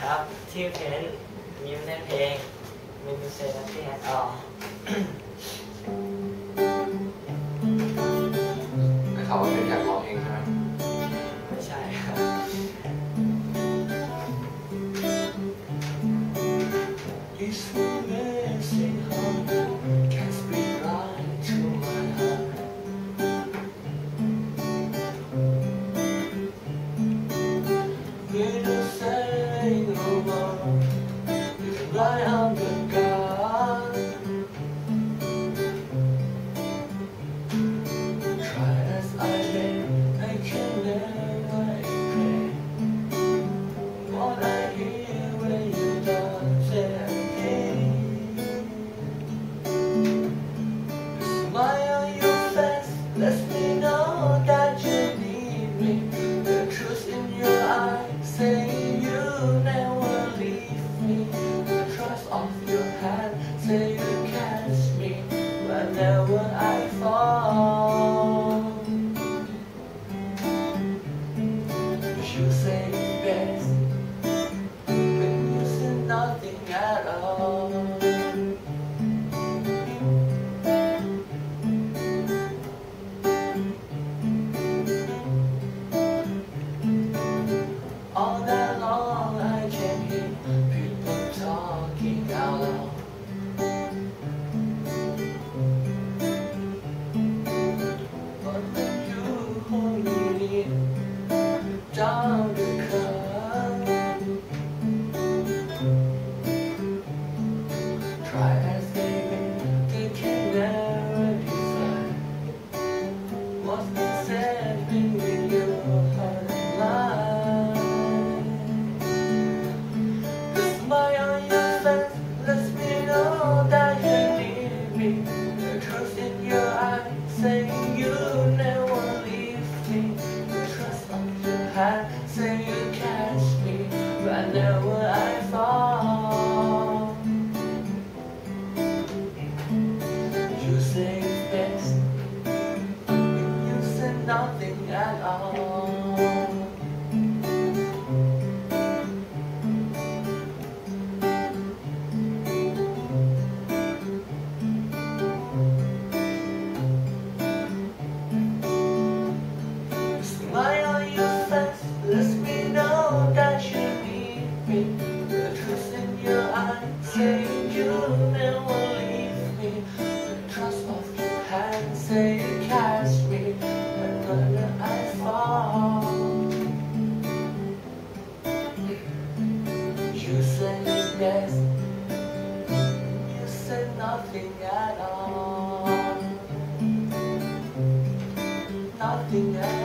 ครับที่เพนมิวเล่นเพลงมิวเซนัสที่แฮนด์ออได้ข่าวว่าเป็นอยากร้องเองใช่ไหมไม่ใช่ครับ It's fly high. You say down the curve. Try decide What's catch me whenever I yes. You said nothing at all. Nothing at all